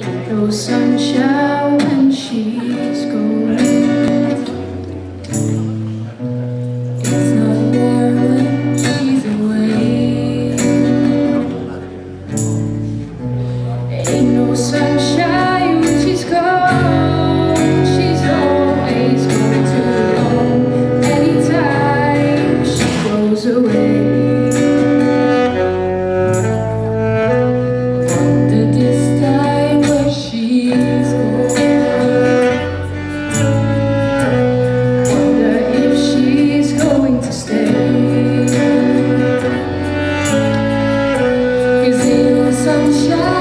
No sunshine. já.